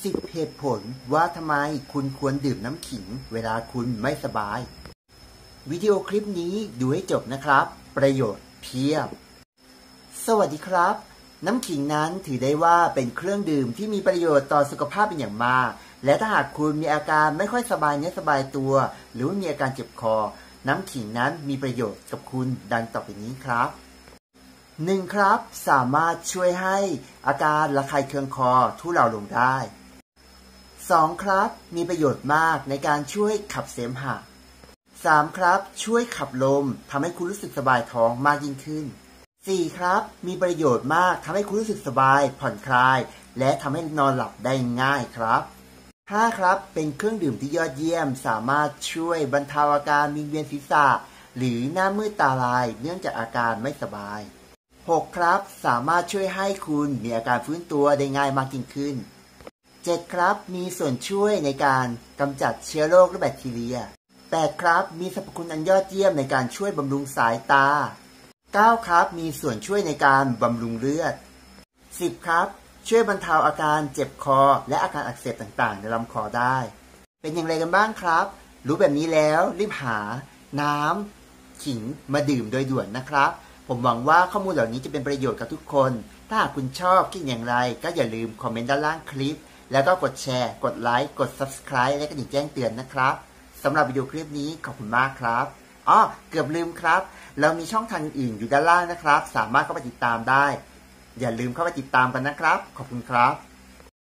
10เหตุผลว่าทำไมคุณควรดื่มน้ำขิง เวลาคุณไม่สบาย วิดีโอคลิปนี้ดูให้จบนะครับ ประโยชน์เพียบ สวัสดีครับ น้ำขิงนั้นถือได้ว่าเป็นเครื่องดื่มที่มีประโยชน์ต่อสุขภาพเป็นอย่างมาก และถ้าหากคุณมีอาการไม่ค่อยสบายเนื้อสบายตัว หรือมีอาการเจ็บคอ น้ำขิงนั้นมีประโยชน์กับคุณดังต่อไปนี้ครับ 1. ครับ สามารถช่วยให้อาการระคายเคืองคอทุเลาลงได้ 2. ครับ มีประโยชน์มากในการช่วยขับเสมหะ 3. ครับ ช่วยขับลมทำให้คุณรู้สึกสบายท้องมากยิ่งขึ้น 4. ครับ มีประโยชน์มากทำให้คุณรู้สึกสบาย ผ่อนคลาย และทำให้นอนหลับได้ง่ายครับ 5. ครับ เป็นเครื่องดื่มที่ยอดเยี่ยม สามารถช่วยบรรเทาอาการมีเวียนศีรษะ หรือหน้ามืดตาลาย เนื่องจากอาการไม่สบาย 6. ครับ สามารถช่วยให้คุณมีอาการฟื้นตัวได้ง่ายมากยิ่งขึ้น 7. ครับ มีส่วนช่วยในการกำจัดเชื้อโรคและแบคทีเรีย 8. ครับ มีสรรพคุณอันยอดเยี่ยมในการช่วยบำรุงสายตา 9. ครับ มีส่วนช่วยในการบำรุงเลือด 10. ครับ ช่วยบรรเทาอาการเจ็บคอ และอาการอักเสบต่างๆ ในลำคอได้ เป็นอย่างไรกันบ้างครับ รู้แบบนี้แล้วรีบหา น้ำขิงมาดื่มโดยด่วนนะครับ ผมหวังว่าข้อมูลเหล่านี้จะเป็นประโยชน์กับทุกคน ถ้าหากคุณชอบคิดอย่างไร ก็อย่าลืมคอมเมนต์ด้านล่างคลิป แล้วก็กดแชร์ กดไลค์ กด Subscribe และกระดิ่งแจ้งเตือนนะครับสำหรับวิดีโอคลิปนี้ขอบคุณมากครับอ๋อเกือบลืมครับ เรามีช่องทางอื่นอยู่ด้านล่างนะครับ สามารถเข้าไปติดตามได้ อย่าลืมเข้าไปติดตามกันนะครับ ขอบคุณครับ